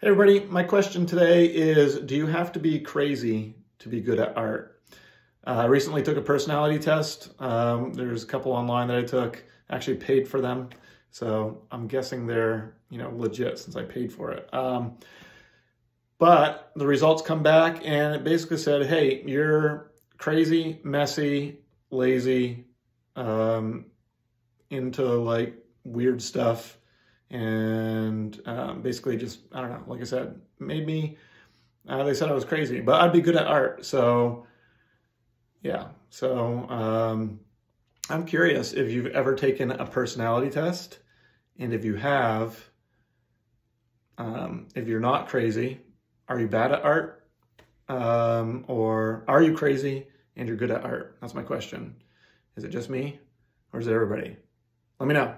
Hey everybody, my question today is, do you have to be crazy to be good at art? Uh, I recently took a personality test. Um, there's a couple online that I took, actually paid for them. So I'm guessing they're, you know, legit since I paid for it. Um, but the results come back and it basically said, hey, you're crazy, messy, lazy, um, into like weird stuff, and um, basically just I don't know. Like I said, made me. Uh, they said I was crazy, but I'd be good at art. So yeah. So um, I'm curious if you've ever taken a personality test, and if you have, um, if you're not crazy, are you bad at art, um, or are you crazy and you're good at art? That's my question. Is it just me, or is it everybody? Let me know.